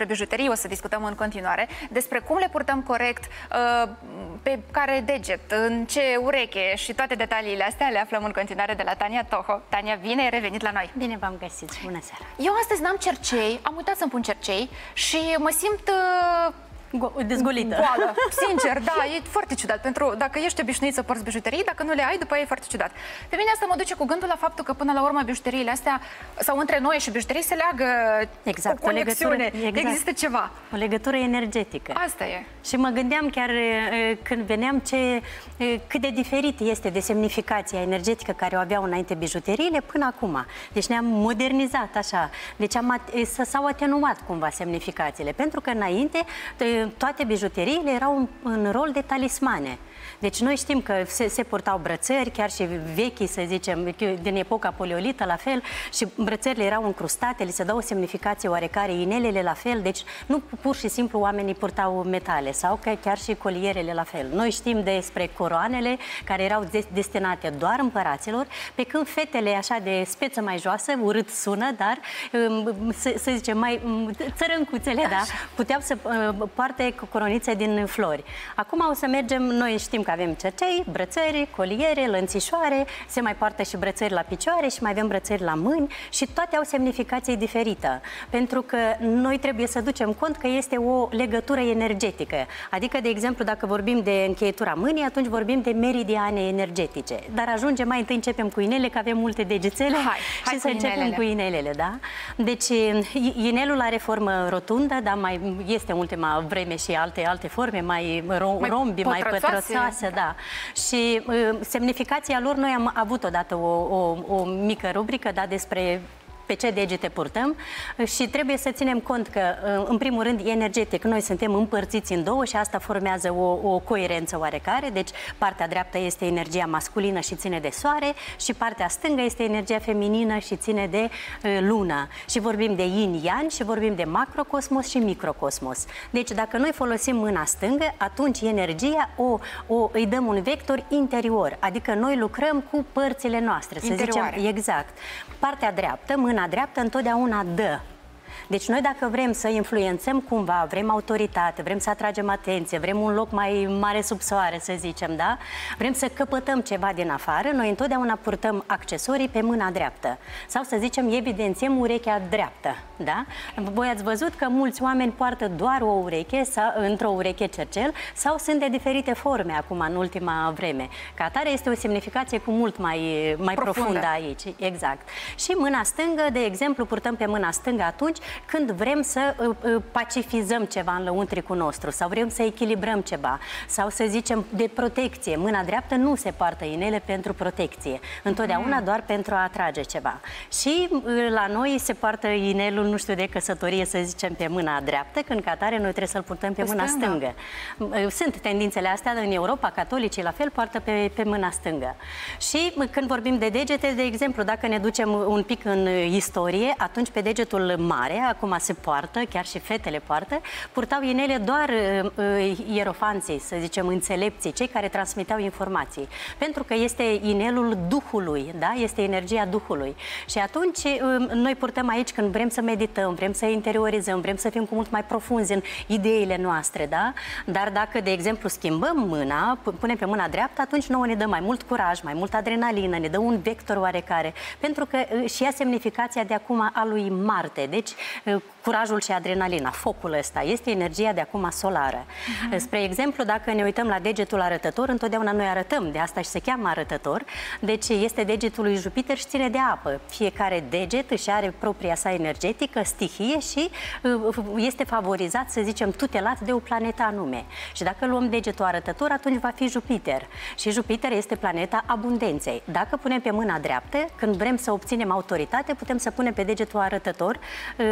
despre bijuterii, o să discutăm în continuare, despre cum le purtăm corect, uh, pe care deget, în ce ureche și toate detaliile astea le aflăm în continuare de la Tania Toho. Tania, bine ai revenit la noi! Bine v-am găsit! Bună seara! Eu astăzi n-am cercei, am uitat să-mi pun cercei și mă simt uh, dezgolită. Goală, sincer, da, e foarte ciudat. Pentru dacă ești obișnuit să porți bijuterii, dacă nu le ai, după aia e foarte ciudat. Pe mine asta mă duce cu gândul la faptul că până la urmă bijuteriile astea, sau între noi și bijuterii, se leagă exact, o conexiune. O legătură, exact. Există ceva. O legătură energetică. Asta e. Și mă gândeam chiar când veneam ce, cât de diferit este de semnificația energetică care o aveau înainte bijuteriile până acum. Deci ne-am modernizat așa. Deci s-au atenuat cumva semnificațiile. Pentru că înainte toate bijuteriile erau în, în rol de talismane. Deci noi știm că se, se purtau brățări, chiar și vechi, să zicem, din epoca poliolită, la fel, și brățările erau încrustate, li se dau o semnificație oarecare, inelele la fel, deci nu pur și simplu oamenii purtau metale sau că chiar și colierele la fel. Noi știm despre coroanele care erau destinate doar împăraților, pe când fetele așa de speță mai joasă, urât sună, dar um, să, să zicem mai um, țărâncuțele, da, puteau să uh, poarte coronițe din flori. Acum o să mergem, noi știm că avem cercei, brățări, coliere, lănțișoare, se mai poartă și brățări la picioare și mai avem brățări la mâini și toate au semnificație diferită. Pentru că noi trebuie să ducem cont că este o legătură energetică. Adică, de exemplu, dacă vorbim de încheietura mâinii, atunci vorbim de meridiane energetice. Dar ajungem mai întâi, începem cu inele, că avem multe degețele hai, hai și să începem inelele. cu inelele, da? Deci, inelul are formă rotundă, dar mai este în ultima vreme și alte alte forme, mai, rom, mai rombi, mai pătrățoase, da. da. Și uh, semnificația lor, noi am avut odată o, o, o mică rubrică, da, despre pe ce degete purtăm și trebuie să ținem cont că, în primul rând, energetic, noi suntem împărțiți în două și asta formează o, o coerență oarecare, deci partea dreaptă este energia masculină și ține de soare și partea stângă este energia feminină și ține de uh, lună. Și vorbim de yin-yang și vorbim de macrocosmos și microcosmos. Deci dacă noi folosim mâna stângă, atunci energia o, o, îi dăm un vector interior, adică noi lucrăm cu părțile noastre, să Interioare. zicem exact. Partea dreaptă, mâna mâna dreaptă întotdeauna dă. Deci noi dacă vrem să influențăm cumva, vrem autoritate, vrem să atragem atenție, vrem un loc mai mare sub soare, să zicem, da? Vrem să căpătăm ceva din afară, noi întotdeauna purtăm accesorii pe mâna dreaptă. Sau să zicem, evidențiem urechea dreaptă, da? Voi ați văzut că mulți oameni poartă doar o ureche sau într-o ureche cercel sau sunt de diferite forme acum în ultima vreme. Ca atare este o semnificație cu mult mai, mai profundă. profundă aici, exact. Și mâna stângă, de exemplu, purtăm pe mâna stângă atunci când vrem să uh, uh, pacifizăm ceva în lăuntricul nostru sau vrem să echilibrăm ceva sau să zicem de protecție. Mâna dreaptă nu se poartă inele pentru protecție, întotdeauna mm. doar pentru a atrage ceva. Și uh, la noi se poartă inelul, nu știu, de căsătorie, să zicem, pe mâna dreaptă, când ca tare noi trebuie să-l purtăm pe, pe mâna stângă. Sunt tendințele astea în Europa, catolicii la fel poartă pe, pe mâna stângă. Și când vorbim de degete, de exemplu, dacă ne ducem un pic în istorie, atunci pe degetul mare, acum se poartă, chiar și fetele poartă, purtau inele doar uh, uh, ierofanții, să zicem, înțelepții, cei care transmiteau informații. Pentru că este inelul Duhului, da? Este energia Duhului. Și atunci uh, noi purtăm aici când vrem să medităm, vrem să interiorizăm, vrem să fim cu mult mai profunzi în ideile noastre, da? Dar dacă, de exemplu, schimbăm mâna, punem pe mâna dreaptă, atunci nouă ne dă mai mult curaj, mai mult adrenalină, ne dă un vector oarecare. Pentru că uh, și ea semnificația de acum a lui Marte. Deci curajul și adrenalina, focul ăsta, este energia de acum solară. Uh-huh. Spre exemplu, dacă ne uităm la degetul arătător, întotdeauna noi arătăm, de asta și se cheamă arătător, deci este degetul lui Jupiter și ține de apă. Fiecare deget își are propria sa energetică, stihie și uh, este favorizat, să zicem, tutelat de o planetă anume. Și dacă luăm degetul arătător, atunci va fi Jupiter. Și Jupiter este planeta abundenței. Dacă punem pe mâna dreaptă, când vrem să obținem autoritate, putem să punem pe degetul arătător um,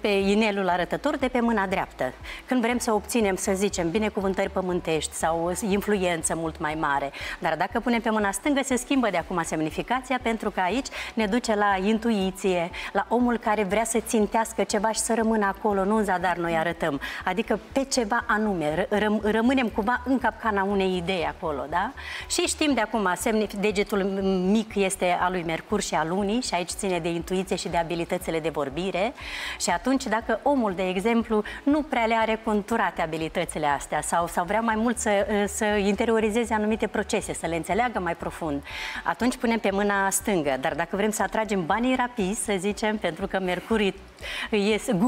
pe inelul arătător de pe mâna dreaptă. Când vrem să obținem, să zicem, binecuvântări pământești sau influență mult mai mare. Dar dacă punem pe mâna stângă, se schimbă de acum semnificația, pentru că aici ne duce la intuiție, la omul care vrea să țintească ceva și să rămână acolo, nu în zadar noi arătăm. Adică pe ceva anume, rămânem cumva în capcana unei idei acolo, da? Și știm de acum, degetul mic este al lui Mercur și al lunii și aici ține de intuiție și de abilitățile de vorbire Și atunci, dacă omul, de exemplu, nu prea le are conturate abilitățile astea sau, sau vrea mai mult să, să interiorizeze anumite procese, să le înțeleagă mai profund, atunci punem pe mâna stângă. Dar dacă vrem să atragem banii rapizi, să zicem, pentru că Mercurii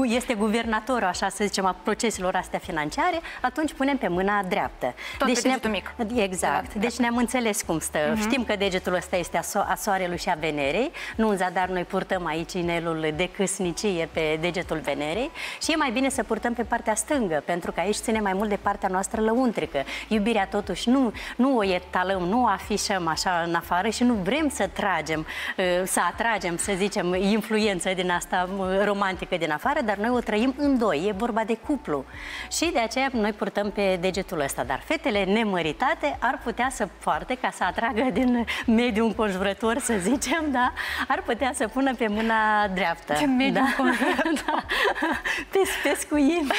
este guvernatorul, așa să zicem, a proceselor astea financiare, atunci punem pe mâna dreaptă. Tot deci pe degetul mic. Exact. Deci ne-am înțeles cum stă. Uh-huh. Știm că degetul ăsta este a, so a soarelui și a Venerei. Nu în zadar noi purtăm aici inelul de câsnicie pe degetul Venerei și e mai bine să purtăm pe partea stângă, pentru că aici ține mai mult de partea noastră lăuntrică. Iubirea totuși nu, nu o etalăm, nu o afișăm așa în afară și nu vrem să tragem, uh, să atragem, să zicem, influență din asta romantică romantică din afară, dar noi o trăim în doi, e vorba de cuplu. Și de aceea noi purtăm pe degetul ăsta. Dar fetele nemăritate ar putea să poarte, ca să atragă din mediul înconjurător, să zicem, da? Ar putea să pună pe mâna dreaptă. Ce mediu da? Da. Pes, pescuim.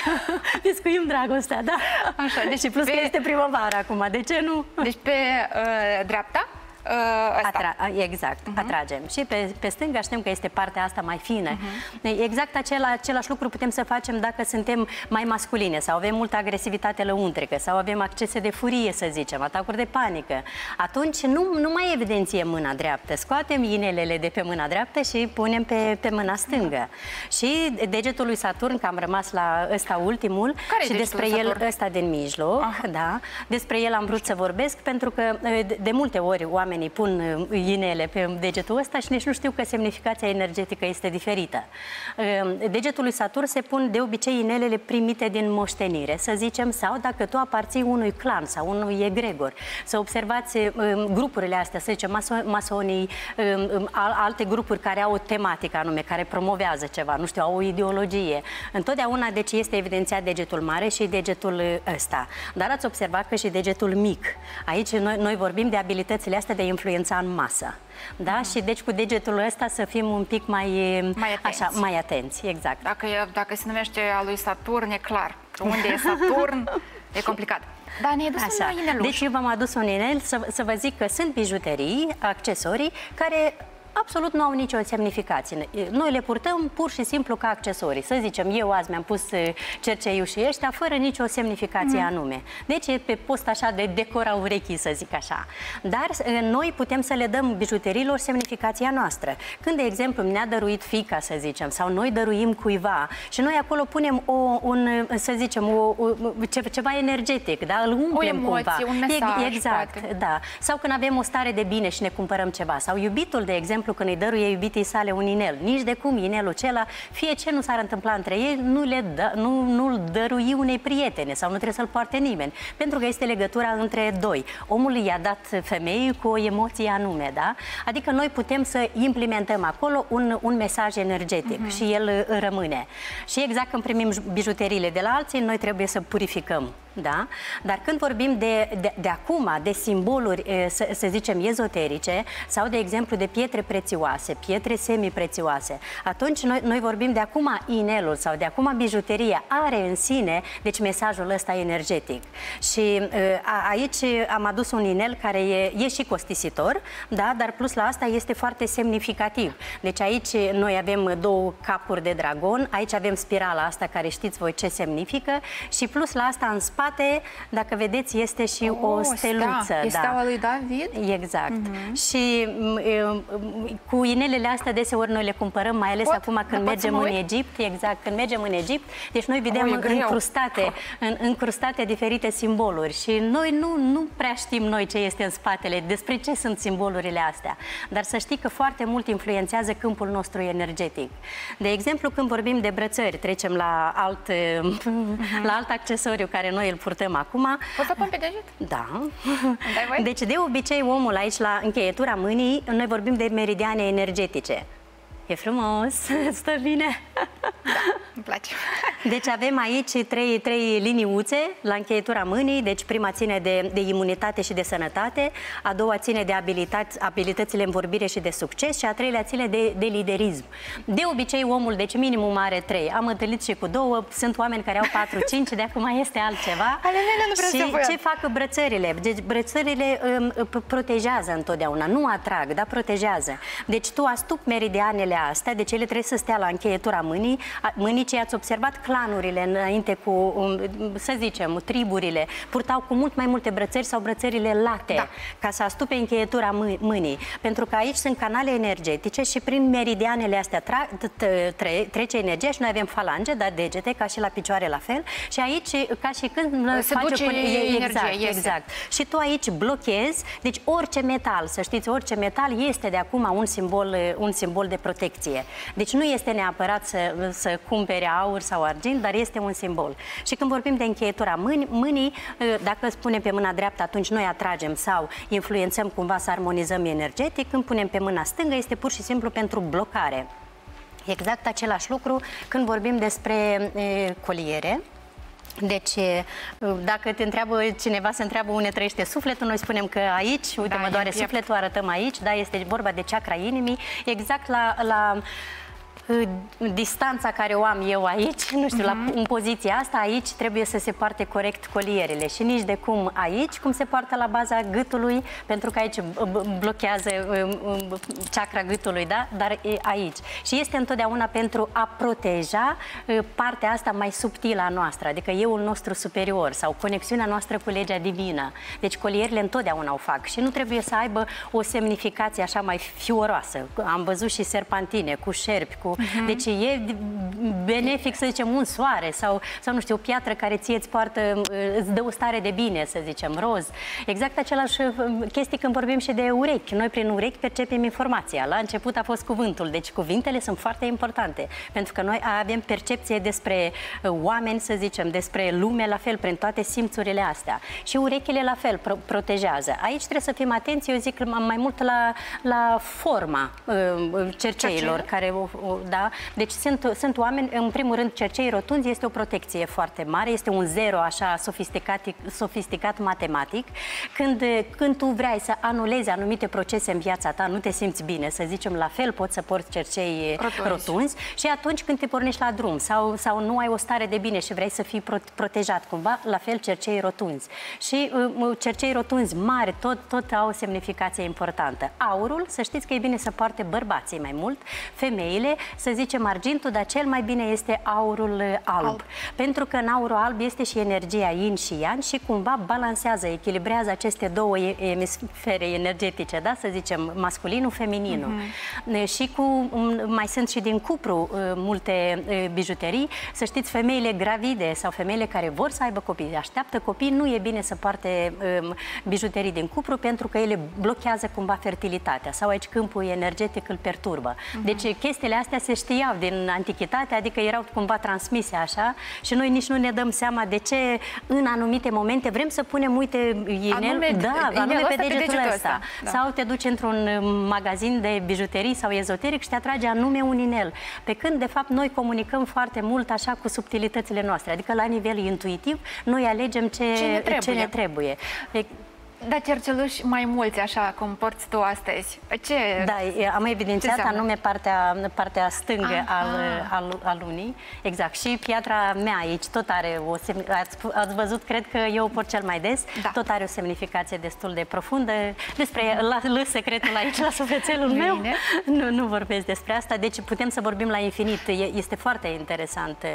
pescuim dragostea, da? Așa, deci și plus pe... că este primăvară acum, de ce nu? Deci pe uh, dreapta? Uh, Atra exact, uh-huh. atragem. Și pe, pe stânga știm că este partea asta mai fină. Uh-huh. Exact acela, același lucru putem să facem dacă suntem mai masculine sau avem multă agresivitate lăuntrică sau avem accese de furie, să zicem, atacuri de panică. Atunci nu, nu mai evidenție mâna dreaptă. Scoatem inelele de pe mâna dreaptă și punem pe, pe mâna stângă. Uh-huh. Și degetul lui Saturn, că am rămas la ăsta ultimul, Care și despre el ăsta din mijloc, uh-huh. da, despre el am vrut să vorbesc pentru că de, de multe ori oameni oamenii pun uh, inele pe degetul ăsta și nici nu știu că semnificația energetică este diferită. Uh, degetul lui Saturn se pun de obicei inelele primite din moștenire, să zicem, sau dacă tu aparții unui clan sau unui egregor. Să observați uh, grupurile astea, să zicem, masonii, um, alte grupuri care au o tematică anume, care promovează ceva, nu știu, au o ideologie. Întotdeauna, deci, este evidențiat degetul mare și degetul ăsta. Dar ați observat că și degetul mic. Aici noi, noi vorbim de abilitățile astea de influența în masă. Da? Uh-huh. Și deci cu degetul ăsta să fim un pic mai, mai atenți. Așa, mai atenți, exact. Dacă, dacă se numește a lui Saturn, e clar. Unde e Saturn, e complicat. Dar ne-ai dus Așa. un inel. Deci eu v-am adus un inel să, să vă zic că sunt bijuterii, accesorii, care absolut nu au nicio semnificație. Noi le purtăm pur și simplu ca accesorii. Să zicem, eu azi mi-am pus uh, cerceiușii ăștia fără nicio semnificație mm. anume. Deci e pe post așa de decora urechii, să zic așa. Dar uh, noi putem să le dăm bijuteriilor semnificația noastră. Când, de exemplu, ne-a dăruit fica, să zicem, sau noi dăruim cuiva și noi acolo punem o, un, să zicem, o, o, ce, ceva energetic, da? Îl umplem o emoție, cumva. un mesaj, Exact, poate. da. Sau când avem o stare de bine și ne cumpărăm ceva. Sau iubitul, de exemplu, exemplu, când îi dăruie iubitei sale un inel, nici de cum inelul acela, fie ce nu s-ar întâmpla între ei, nu le dă, nu, nu dărui unei prietene sau nu trebuie să-l poarte nimeni, pentru că este legătura între doi. Omul i-a dat femeii cu o emoție anume, da? Adică noi putem să implementăm acolo un, un mesaj energetic uh-huh. și el rămâne. Și exact când primim bijuteriile de la alții, noi trebuie să purificăm da? Dar când vorbim de, de, de acum, de simboluri, să, să zicem, ezoterice sau, de exemplu, de pietre prețioase, pietre semi-prețioase, atunci noi, noi vorbim de acum inelul sau de acum bijuteria are în sine, deci, mesajul ăsta energetic. Și a, aici am adus un inel care e, e și costisitor, da? dar plus la asta este foarte semnificativ. Deci aici noi avem două capuri de dragon, aici avem spirala asta care știți voi ce semnifică și plus la asta în spate spate, dacă vedeți, este și oh, o steluță. Sta. E da. steaua lui David? Exact. Mm-hmm. Și cu inelele astea deseori noi le cumpărăm, mai ales Pot? acum când da, mergem în Egipt. Exact, când mergem în Egipt. Deci noi vedem oh, încrustate, în, încrustate diferite simboluri și noi nu, nu prea știm noi ce este în spatele, despre ce sunt simbolurile astea. Dar să știi că foarte mult influențează câmpul nostru energetic. De exemplu, când vorbim de brățări, trecem la alt, mm-hmm. la alt accesoriu care noi îl purtăm acum. Poți să pun pe deget? Da. Deci, de obicei, omul aici, la încheietura mâinii, noi vorbim de meridiane energetice. E frumos, stă bine. Da, îmi place. Deci avem aici trei, trei liniuțe la încheietura mâinii. Deci prima ține de, de imunitate și de sănătate, a doua ține de abilități, abilitățile în vorbire și de succes și a treilea ține de, de liderism. De obicei omul, deci minimum are trei. Am întâlnit și cu două, sunt oameni care au patru, cinci, de acum este altceva. Ale mele nu și ce fac brățările? Deci brățările um, protejează întotdeauna, nu atrag, dar protejează. Deci tu astup meridianele astea, deci ele trebuie să stea la încheietura mâinii, mâinii ce ați observat clanurile înainte cu, um, să zicem, triburile, purtau cu mult mai multe brățări sau brățările late, da. ca să astupe încheietura mâinii. Pentru că aici sunt canale energetice și prin meridianele astea trece energia și noi avem falange, dar degete, ca și la picioare la fel. Și aici, ca și când se duce energia, exact, exact. Și tu aici blochezi, deci orice metal, să știți, orice metal este de acum un simbol, un simbol de protecție. Deci nu este neapărat să, să cumpere aur sau argint, dar este un simbol. Și când vorbim de încheietura mâini, mâinii, dacă spunem pe mâna dreaptă, atunci noi atragem sau influențăm cumva să armonizăm energetic, când punem pe mâna stângă, este pur și simplu pentru blocare. Exact același lucru când vorbim despre e, coliere. Deci, dacă te întreabă cineva, se întreabă unde trăiește sufletul, noi spunem că aici, uite, da, mă doare e, sufletul, arătăm aici, da, este vorba de chakra inimii, exact la, la distanța care o am eu aici, nu știu, uh -huh. la, mhm. în poziția asta, aici trebuie să se poarte corect colierele și nici de cum aici, cum se poartă la baza gâtului, pentru că aici blochează chakra gâtului, da? Dar e aici. Și este întotdeauna pentru a proteja partea asta mai subtilă a noastră, adică euul nostru superior sau conexiunea noastră cu legea divină. Deci colierile întotdeauna o fac și nu trebuie să aibă o semnificație așa mai fioroasă. Am văzut și serpantine cu șerpi, cu Uh-huh. Deci e benefic, să zicem, un soare sau, sau nu știu, o piatră care ție îți poartă, îți dă o stare de bine, să zicem, roz. Exact același uh, chestie când vorbim și de urechi. Noi prin urechi percepem informația. La început a fost cuvântul, deci cuvintele sunt foarte importante, pentru că noi avem percepție despre uh, oameni, să zicem, despre lume, la fel, prin toate simțurile astea. Și urechile la fel pro- protejează. Aici trebuie să fim atenți, eu zic mai mult la, la forma uh, cerceilor, care o, o, da? Deci sunt, sunt oameni, în primul rând, cercei rotunzi este o protecție foarte mare, este un zero așa sofisticat, sofisticat matematic. Când, când tu vrei să anulezi anumite procese în viața ta, nu te simți bine, să zicem la fel, poți să porți cercei rotunzi, rotunzi și atunci când te pornești la drum sau, sau nu ai o stare de bine și vrei să fii protejat cumva, la fel cercei rotunzi. Și uh, cercei rotunzi mari tot, tot au o semnificație importantă. Aurul, să știți că e bine să poarte bărbații mai mult, femeile să zicem argintul, dar cel mai bine este aurul alb. alb. Pentru că în aurul alb este și energia yin și yang și cumva balansează, echilibrează aceste două emisfere energetice, da? să zicem, masculinul, femininul. Mm-hmm. Și cu, mai sunt și din cupru uh, multe uh, bijuterii. Să știți, femeile gravide sau femeile care vor să aibă copii, așteaptă copii, nu e bine să poarte um, bijuterii din cupru pentru că ele blochează cumva fertilitatea sau aici câmpul energetic îl perturbă. Mm-hmm. Deci chestiile astea se știau din antichitate, adică erau cumva transmise așa și noi nici nu ne dăm seama de ce în anumite momente vrem să punem, uite, inel, anume, da, anume pe degetul, degetul ăsta. ăsta. Da. Sau te duci într-un magazin de bijuterii sau ezoteric și te atrage anume un inel. Pe când, de fapt, noi comunicăm foarte mult așa cu subtilitățile noastre, adică la nivel intuitiv, noi alegem ce, ce ne trebuie. Ce ne trebuie. Da, cerceluși mai mulți, așa cum porți tu astăzi. Ce? Da, am evidențiat anume partea, partea stângă al, al, al lunii. Exact. Și piatra mea aici tot are o ați, ați văzut, cred că eu o port cel mai des, da. tot are o semnificație destul de profundă. Despre lăs secretul aici la sufletelul meu. Nu, nu vorbesc despre asta, deci putem să vorbim la infinit. Este foarte interesant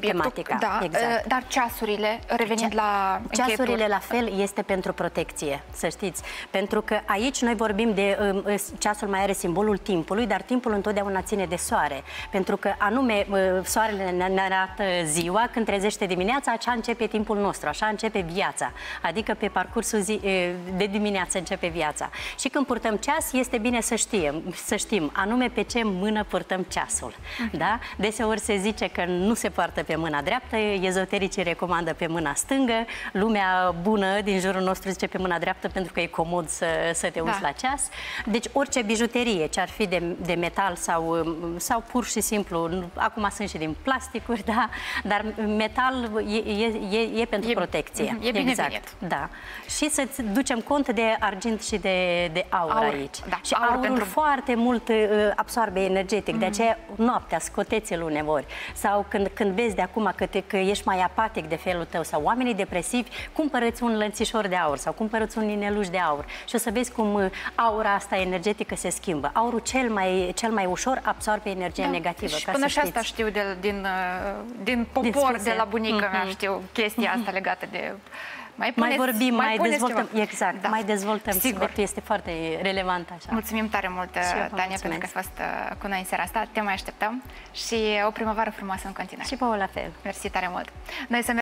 tematica. Da, exact. dar ceasurile, revenind Cea la Ceasurile la fel este pentru protecție, să știți. Pentru că aici noi vorbim de, um, uh, ceasul mai are simbolul timpului, dar timpul întotdeauna ține de soare. Pentru că anume uh, soarele ne arată ziua, când trezește dimineața, așa începe timpul nostru, așa începe viața. Adică pe parcursul zi, uh, de dimineață începe viața. Și când purtăm ceas, este bine să știm, să știm anume pe ce mână purtăm ceasul. Uh-huh. Da? Deseori se zice că nu se poartă pe mâna dreaptă, ezotericii recomandă pe mâna stângă, lumea bună din jurul nostru zice pe mâna dreaptă pentru că e comod să, să te uiți da. la ceas. Deci orice bijuterie, ce ar fi de, de metal sau, sau pur și simplu, acum sunt și din plasticuri, da, dar metal e, e, e, e pentru e, protecție. E bine exact. Venit. Da. Și să ducem cont de argint și de, de aur, aur aici. Da, și aur aurul pentru... foarte mult uh, absorbe energetic, mm. de aceea noaptea scoteți-l uneori. Sau când, când când vezi de acum că, te, că ești mai apatic de felul tău sau oamenii depresivi, cumpărăți un lănțișor de aur sau cumpărăți un ineluș de aur și o să vezi cum uh, aura asta energetică se schimbă. Aurul cel mai, cel mai ușor absorbe energia da. negativă. Și ca până și asta știu de, din, uh, din popor, din de la bunica mm-hmm. mea, știu chestia asta legată de mai, puneți, mai vorbim, mai, mai dezvoltăm. Ceva. Exact, da. mai dezvoltăm. Sigur. Subiectul este foarte relevant așa. Mulțumim tare mult, Tania, mulțumesc. pentru că ați fost uh, cu noi în seara asta. Te mai așteptăm și o primăvară frumoasă în continuare. Și pe la fel. Mersi tare mult. Noi să